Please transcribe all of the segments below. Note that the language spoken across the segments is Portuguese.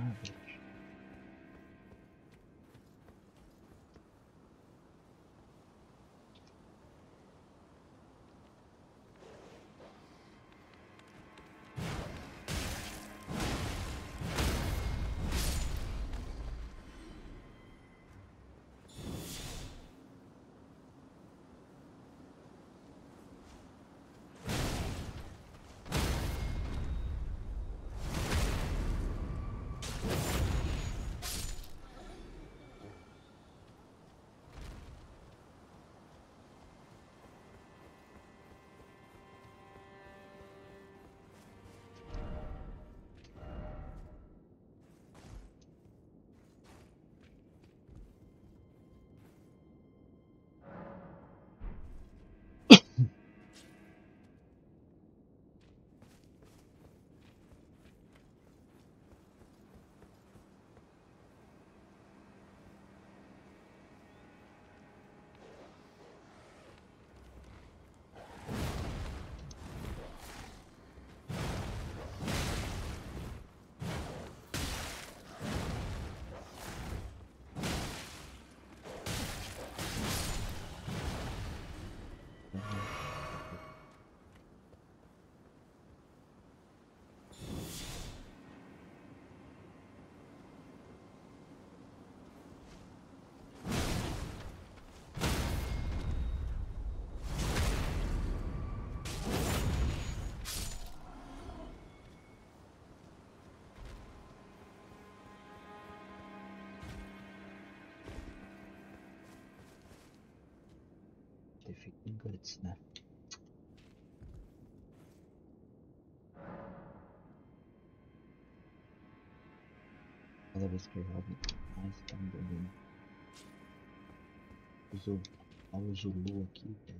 Mm-hmm. Um Guts, né? Cada vez que jogo, mais tá me dando. Uso, o Zulu aqui, velho.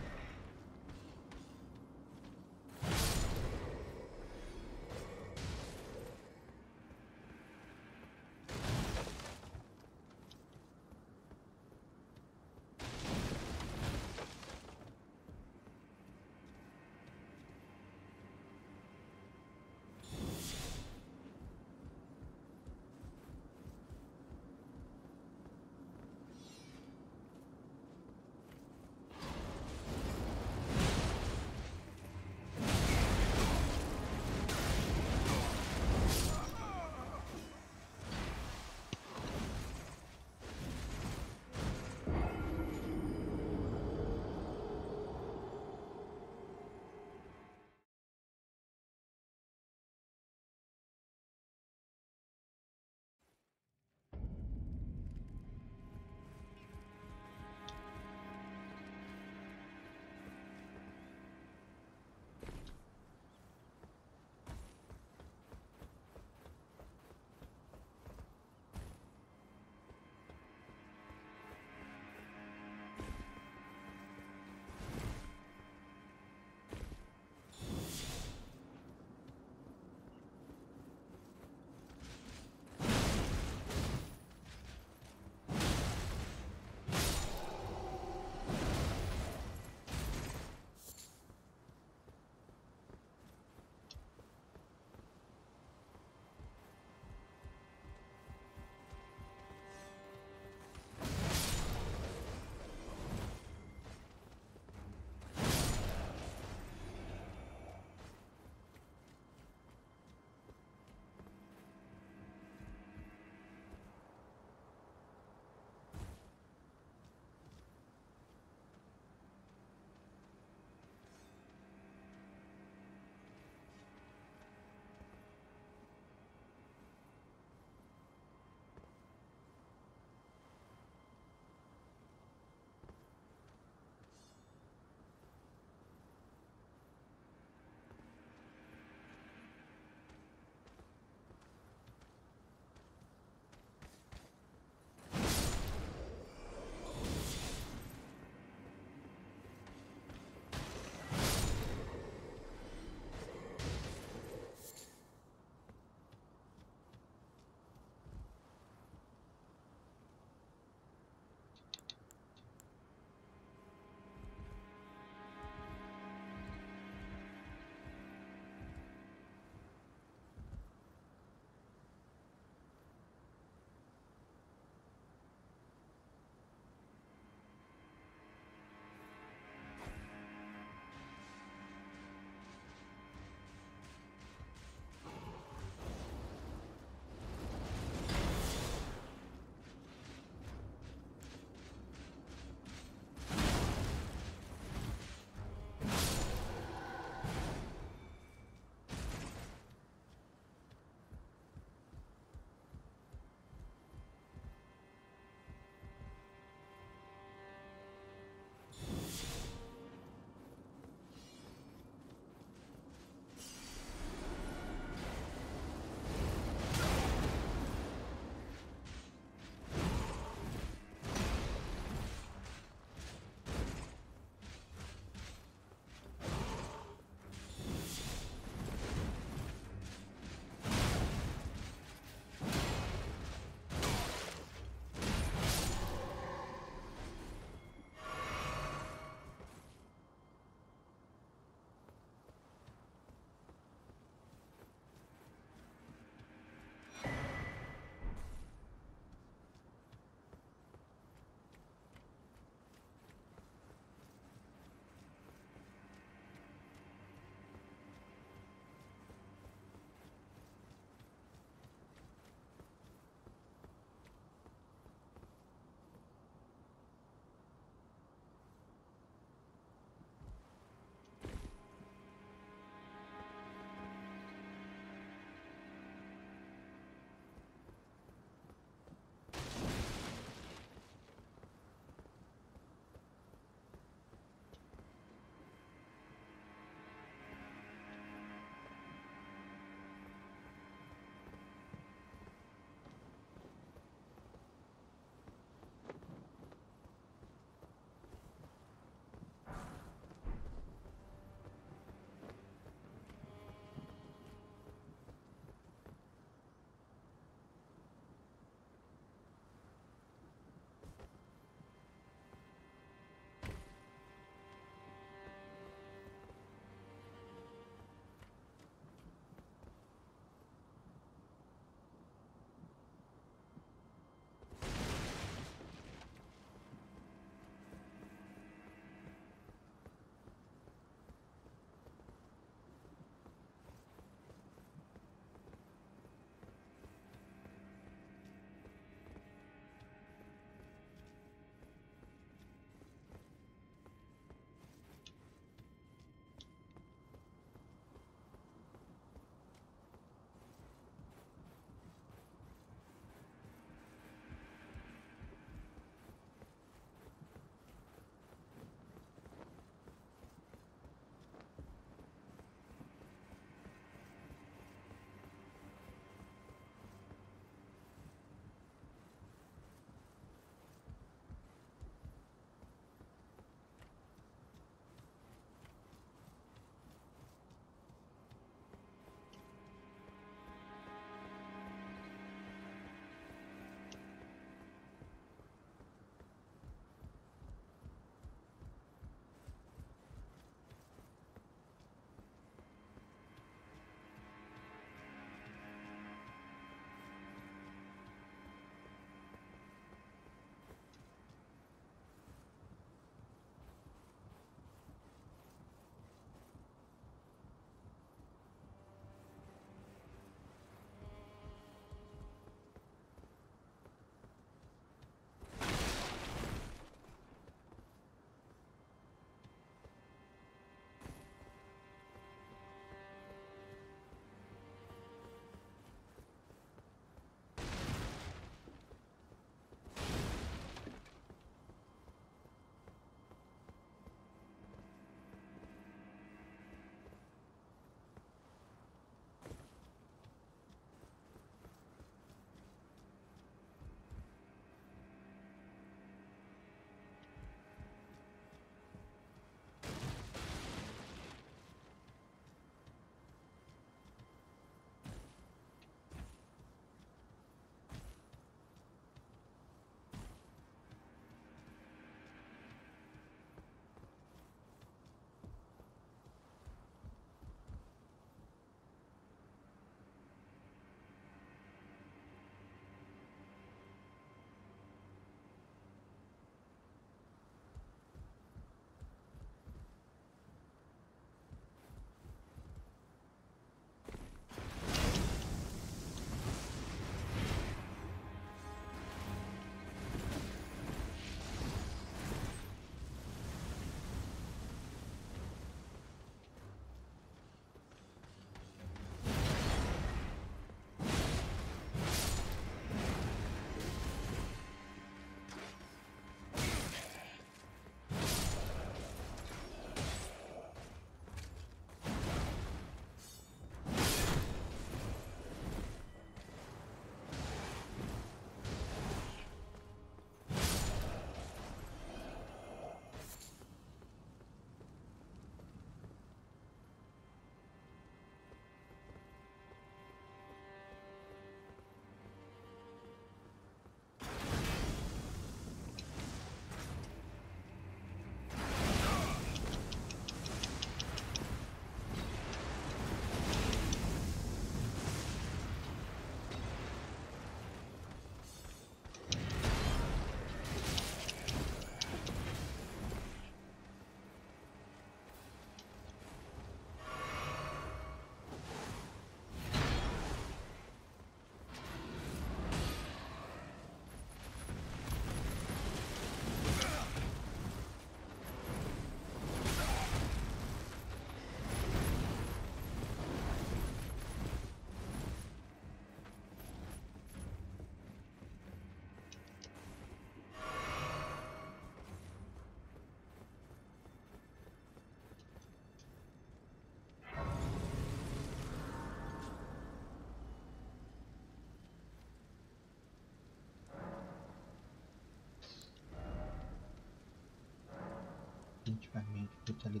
жителі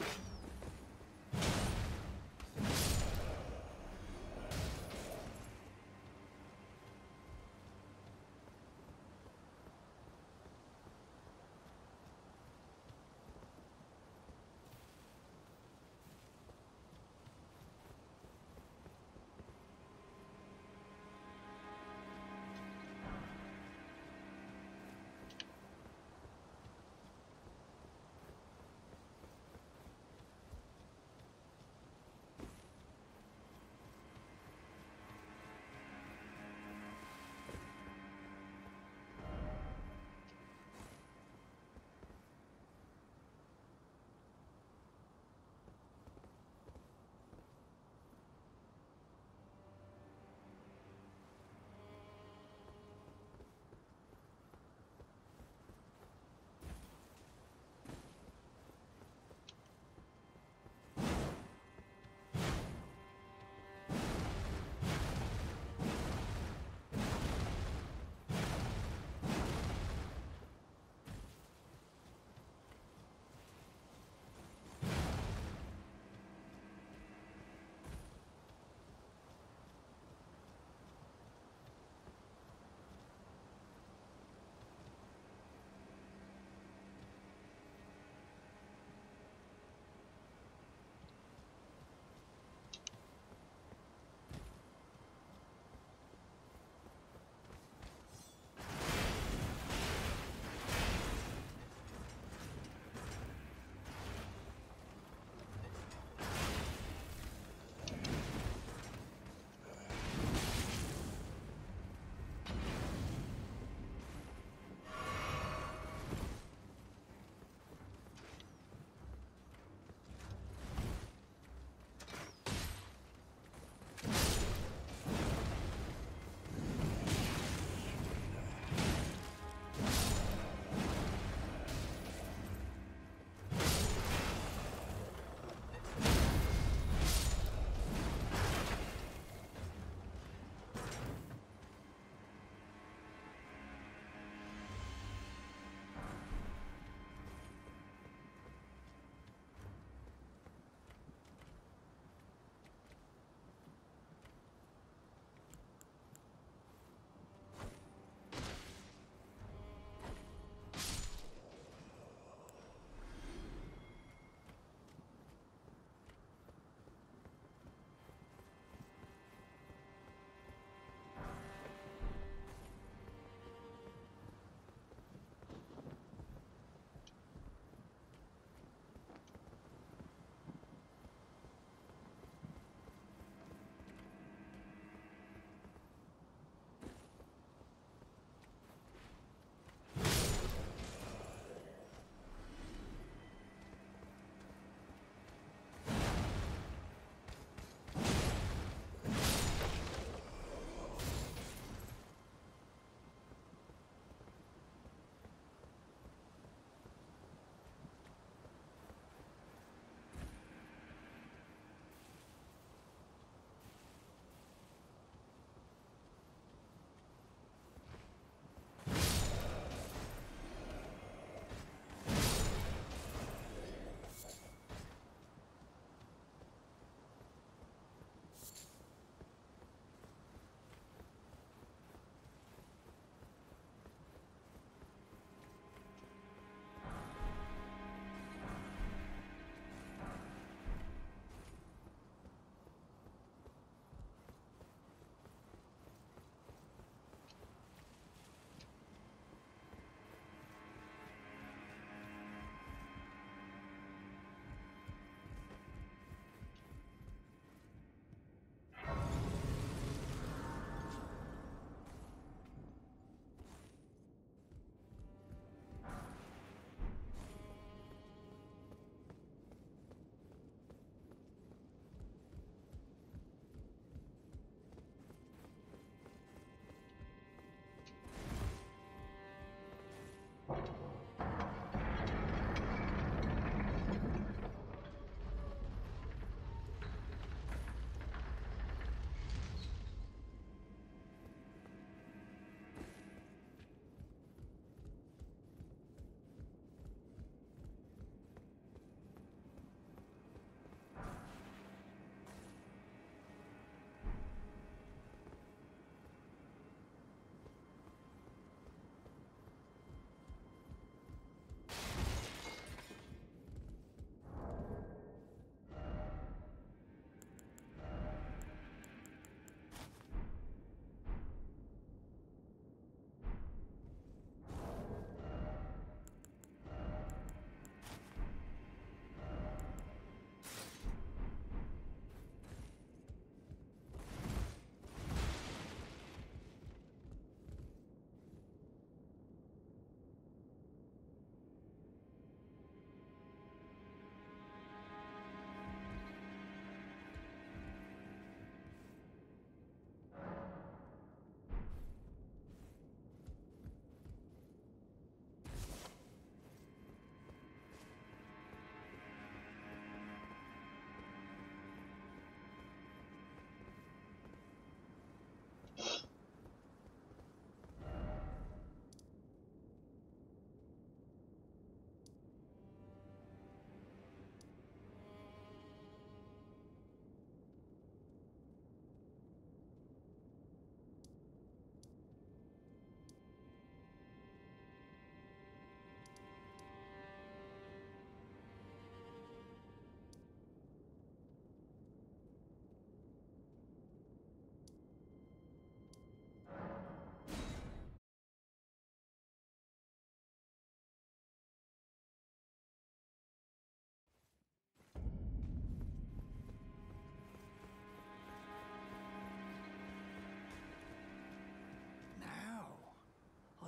you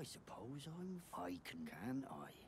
I suppose I'm faking, can't I?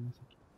One second.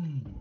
Hmm.